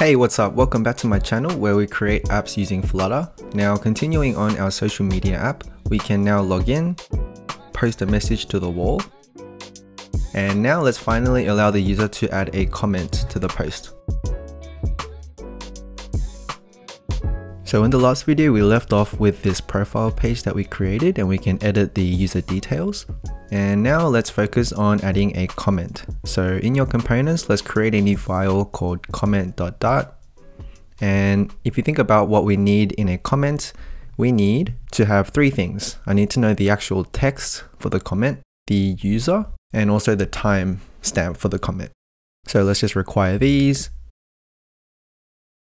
Hey, what's up? Welcome back to my channel where we create apps using Flutter. Now, continuing on our social media app, we can now log in, post a message to the wall, and now let's finally allow the user to add a comment to the post. So in the last video, we left off with this profile page that we created and we can edit the user details. And now let's focus on adding a comment. So in your components, let's create a new file called comment.dart. And if you think about what we need in a comment, we need to have three things. I need to know the actual text for the comment, the user, and also the time stamp for the comment. So let's just require these.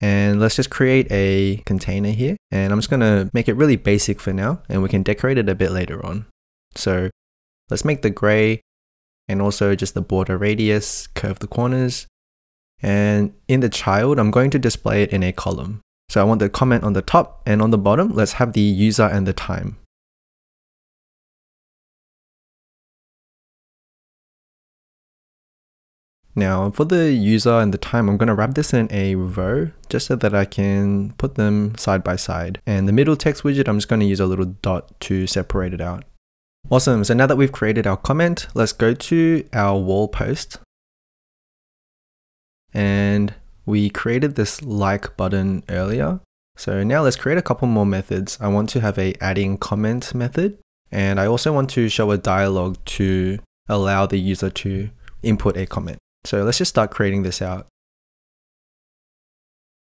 And let's just create a container here. And I'm just gonna make it really basic for now, and we can decorate it a bit later on. So Let's make the gray and also just the border radius, curve the corners. And in the child, I'm going to display it in a column. So I want the comment on the top and on the bottom, let's have the user and the time. Now for the user and the time, I'm going to wrap this in a row just so that I can put them side by side. And the middle text widget, I'm just going to use a little dot to separate it out. Awesome. So now that we've created our comment, let's go to our wall post. And we created this like button earlier. So now let's create a couple more methods. I want to have a adding comment method. And I also want to show a dialog to allow the user to input a comment. So let's just start creating this out.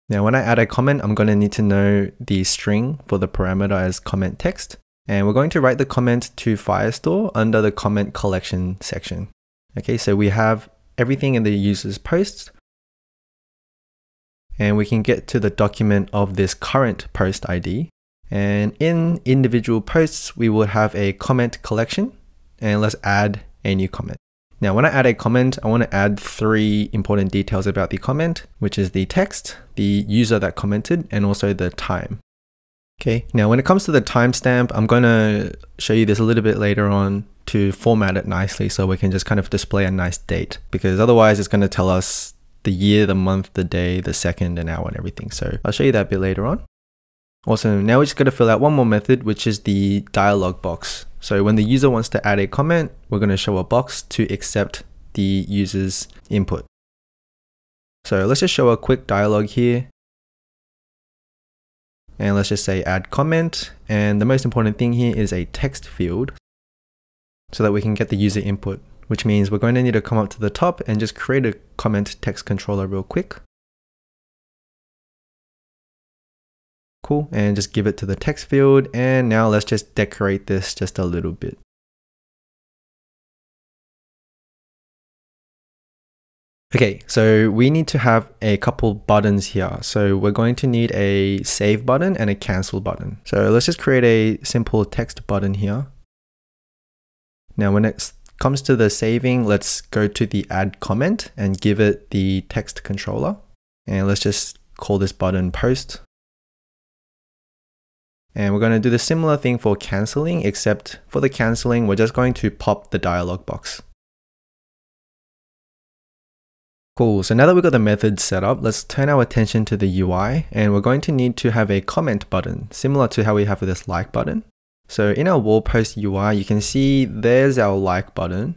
Now when I add a comment, I'm going to need to know the string for the parameter as comment text. And we're going to write the comment to Firestore under the comment collection section. Okay, so we have everything in the user's post and we can get to the document of this current post ID. And in individual posts, we will have a comment collection and let's add a new comment. Now, when I add a comment, I want to add three important details about the comment, which is the text, the user that commented, and also the time. Okay, now when it comes to the timestamp, I'm going to show you this a little bit later on to format it nicely so we can just kind of display a nice date because otherwise it's going to tell us the year, the month, the day, the second, and hour and everything. So I'll show you that a bit later on. Awesome, now we just got to fill out one more method, which is the dialog box. So when the user wants to add a comment, we're going to show a box to accept the user's input. So let's just show a quick dialog here and let's just say add comment. And the most important thing here is a text field so that we can get the user input, which means we're going to need to come up to the top and just create a comment text controller real quick. Cool, and just give it to the text field. And now let's just decorate this just a little bit. Okay, so we need to have a couple buttons here. So we're going to need a save button and a cancel button. So let's just create a simple text button here. Now when it comes to the saving, let's go to the add comment and give it the text controller. And let's just call this button post. And we're going to do the similar thing for canceling, except for the canceling, we're just going to pop the dialog box. Cool, so now that we've got the methods set up, let's turn our attention to the UI and we're going to need to have a comment button, similar to how we have with this like button. So in our wall post UI, you can see there's our like button.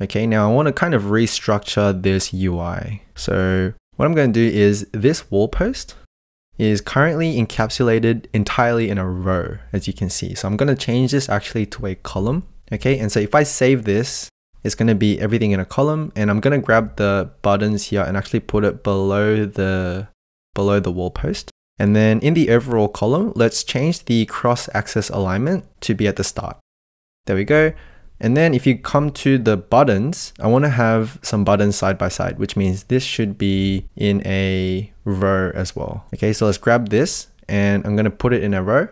Okay, now I want to kind of restructure this UI. So what I'm going to do is this wall post is currently encapsulated entirely in a row, as you can see. So I'm going to change this actually to a column. Okay, and so if I save this, it's going to be everything in a column and I'm going to grab the buttons here and actually put it below the below the wall post. And then in the overall column, let's change the cross axis alignment to be at the start. There we go. And then if you come to the buttons, I want to have some buttons side by side, which means this should be in a row as well. Okay, so let's grab this and I'm going to put it in a row.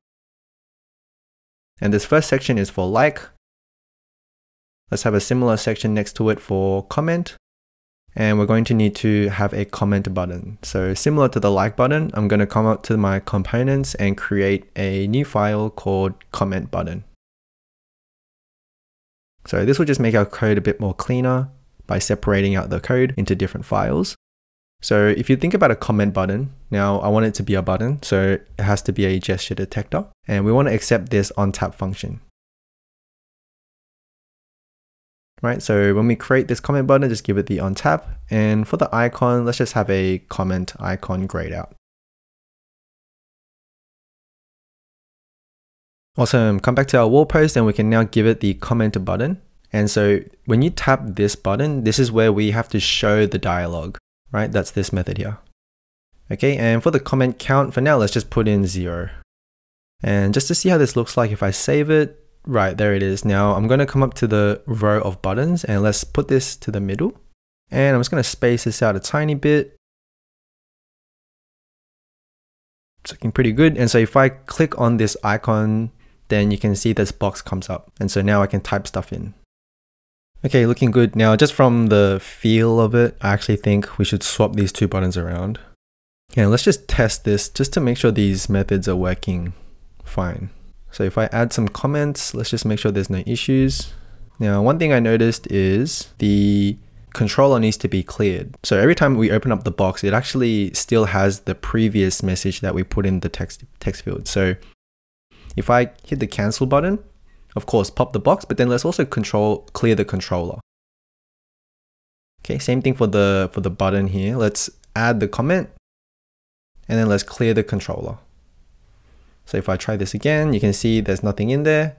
And this first section is for like, Let's have a similar section next to it for comment. And we're going to need to have a comment button. So similar to the like button, I'm going to come up to my components and create a new file called comment button. So this will just make our code a bit more cleaner by separating out the code into different files. So if you think about a comment button, now I want it to be a button, so it has to be a gesture detector, and we want to accept this on tap function. Right, so when we create this comment button, just give it the on tap, and for the icon, let's just have a comment icon grayed out. Awesome, come back to our wall post and we can now give it the comment button. And so when you tap this button, this is where we have to show the dialog, right? That's this method here. Okay, and for the comment count, for now, let's just put in zero. And just to see how this looks like if I save it, right, there it is. Now I'm gonna come up to the row of buttons and let's put this to the middle. And I'm just gonna space this out a tiny bit. It's looking pretty good. And so if I click on this icon, then you can see this box comes up. And so now I can type stuff in. Okay, looking good. Now, just from the feel of it, I actually think we should swap these two buttons around. Yeah, let's just test this just to make sure these methods are working fine. So if I add some comments, let's just make sure there's no issues. Now, one thing I noticed is the controller needs to be cleared. So every time we open up the box, it actually still has the previous message that we put in the text, text field. So if I hit the cancel button, of course, pop the box, but then let's also control clear the controller. Okay, same thing for the for the button here. Let's add the comment and then let's clear the controller. So if I try this again, you can see there's nothing in there.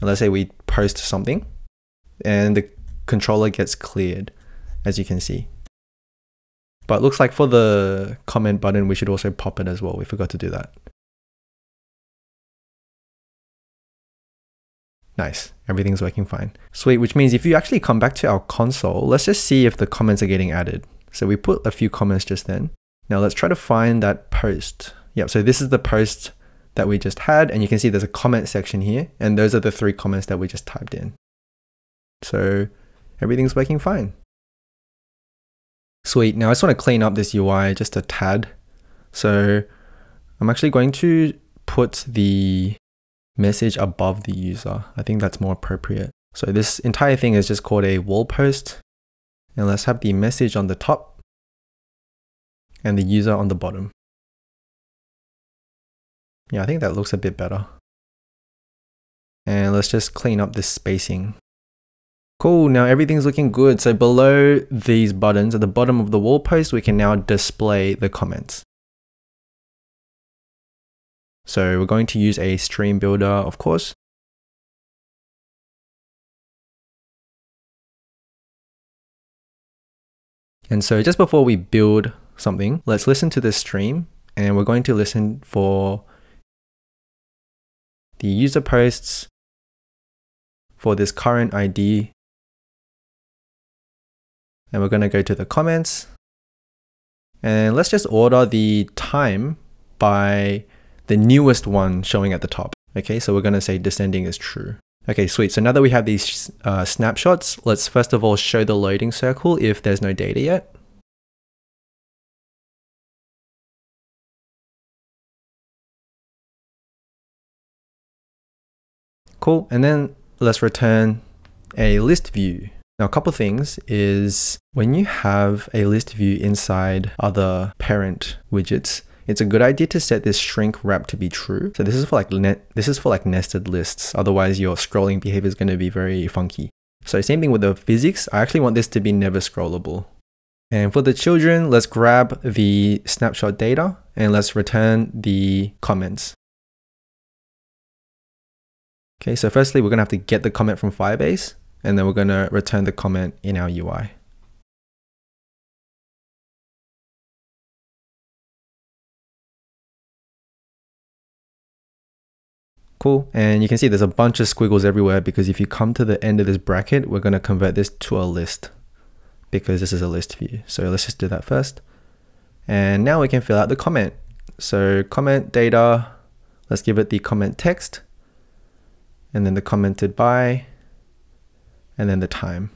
And let's say we post something and the controller gets cleared, as you can see. But looks like for the comment button, we should also pop it as well. We forgot to do that. Nice, everything's working fine. Sweet, which means if you actually come back to our console, let's just see if the comments are getting added. So we put a few comments just then. Now let's try to find that post. Yep, so this is the post that we just had, and you can see there's a comment section here, and those are the three comments that we just typed in. So everything's working fine. Sweet, now I just want to clean up this UI just a tad. So I'm actually going to put the message above the user. I think that's more appropriate. So this entire thing is just called a wall post. And let's have the message on the top and the user on the bottom. Yeah, I think that looks a bit better. And let's just clean up this spacing. Cool, now everything's looking good. So below these buttons at the bottom of the wall post, we can now display the comments. So we're going to use a stream builder, of course. And so just before we build something, let's listen to the stream and we're going to listen for the user posts for this current ID. And we're going to go to the comments and let's just order the time by the newest one showing at the top. Okay, so we're going to say descending is true. Okay, sweet. So now that we have these uh, snapshots, let's first of all show the loading circle if there's no data yet. Cool, and then let's return a list view. Now, a couple things is when you have a list view inside other parent widgets, it's a good idea to set this shrink wrap to be true. So this is for like net, this is for like nested lists. Otherwise your scrolling behavior is going to be very funky. So same thing with the physics. I actually want this to be never scrollable. And for the children, let's grab the snapshot data and let's return the comments. Okay, so firstly, we're gonna have to get the comment from Firebase and then we're gonna return the comment in our UI. Cool. And you can see there's a bunch of squiggles everywhere because if you come to the end of this bracket, we're going to convert this to a list because this is a list view. So let's just do that first. And now we can fill out the comment. So comment data, let's give it the comment text and then the commented by and then the time.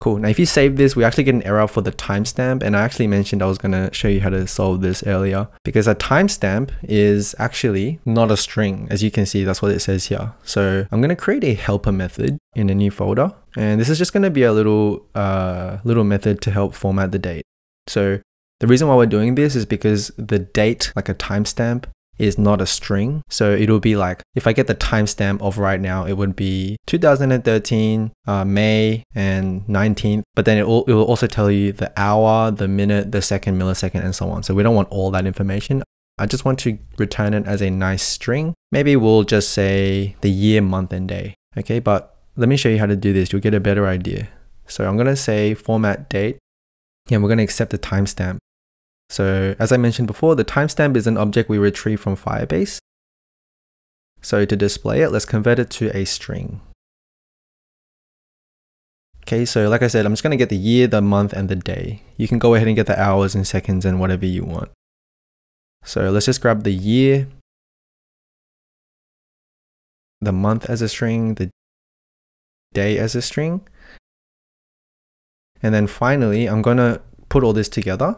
Cool. Now, if you save this, we actually get an error for the timestamp. And I actually mentioned I was going to show you how to solve this earlier because a timestamp is actually not a string. As you can see, that's what it says here. So I'm going to create a helper method in a new folder. And this is just going to be a little, uh, little method to help format the date. So the reason why we're doing this is because the date, like a timestamp, is not a string. So it'll be like, if I get the timestamp of right now, it would be 2013, uh, May and 19th, but then it will, it will also tell you the hour, the minute, the second, millisecond, and so on. So we don't want all that information. I just want to return it as a nice string. Maybe we'll just say the year, month, and day. Okay, but let me show you how to do this. You'll get a better idea. So I'm to say format date, and we're to accept the timestamp. So as I mentioned before, the timestamp is an object we retrieve from Firebase. So to display it, let's convert it to a string. Okay, so like I said, I'm just going to get the year, the month, and the day. You can go ahead and get the hours and seconds and whatever you want. So let's just grab the year, the month as a string, the day as a string. And then finally, I'm going to put all this together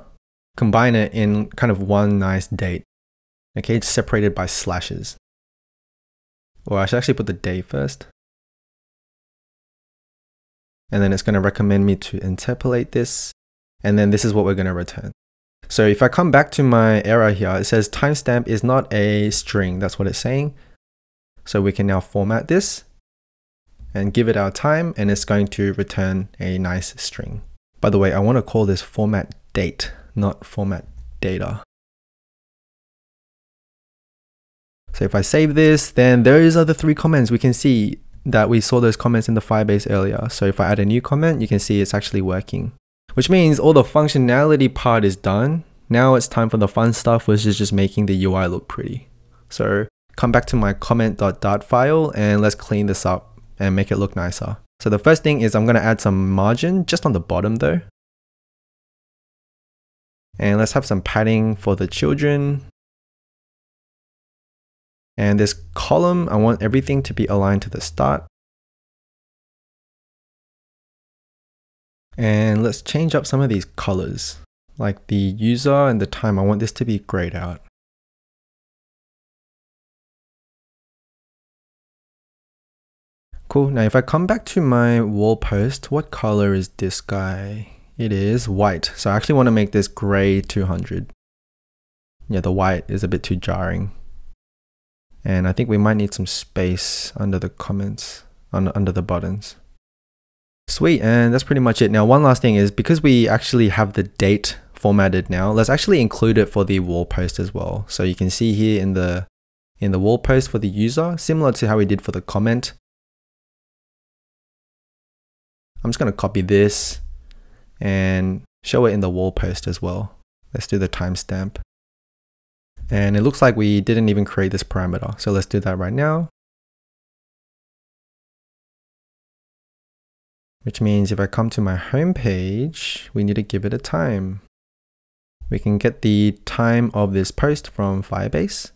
combine it in kind of one nice date. Okay, it's separated by slashes. Or I should actually put the day first. And then it's going to recommend me to interpolate this. And then this is what we're going to return. So if I come back to my error here, it says timestamp is not a string. That's what it's saying. So we can now format this and give it our time and it's going to return a nice string. By the way, I want to call this format date not format data. So if I save this, then those are the three comments. We can see that we saw those comments in the Firebase earlier. So if I add a new comment, you can see it's actually working. Which means all the functionality part is done. Now it's time for the fun stuff, which is just making the UI look pretty. So come back to my comment.dart file and let's clean this up and make it look nicer. So the first thing is I'm going to add some margin just on the bottom though. And let's have some padding for the children. And this column, I want everything to be aligned to the start. And let's change up some of these colors, like the user and the time. I want this to be grayed out. Cool, now if I come back to my wall post, what color is this guy? It is white. So I actually want to make this gray 200. Yeah, the white is a bit too jarring. And I think we might need some space under the comments, under, under the buttons. Sweet, and that's pretty much it. Now, one last thing is because we actually have the date formatted now, let's actually include it for the wall post as well. So you can see here in the in the wall post for the user, similar to how we did for the comment. I'm just going to copy this and show it in the wall post as well. Let's do the timestamp. And it looks like we didn't even create this parameter. So let's do that right now. Which means if I come to my home page, we need to give it a time. We can get the time of this post from Firebase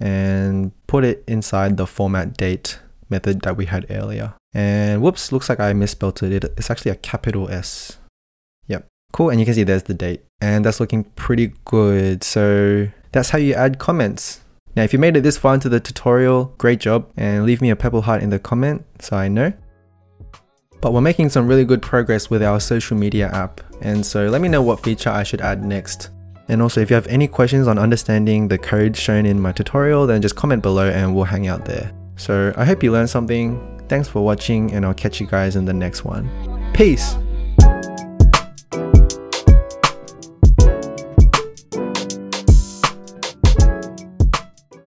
and put it inside the format date method that we had earlier. And whoops, looks like I misspelled it. It's actually a capital S. Cool, and you can see there's the date. And that's looking pretty good. So that's how you add comments. Now, if you made it this far into the tutorial, great job. And leave me a purple heart in the comment so I know. But we're making some really good progress with our social media app. And so let me know what feature I should add next. And also if you have any questions on understanding the code shown in my tutorial, then just comment below and we'll hang out there. So I hope you learned something. Thanks for watching and I'll catch you guys in the next one. Peace!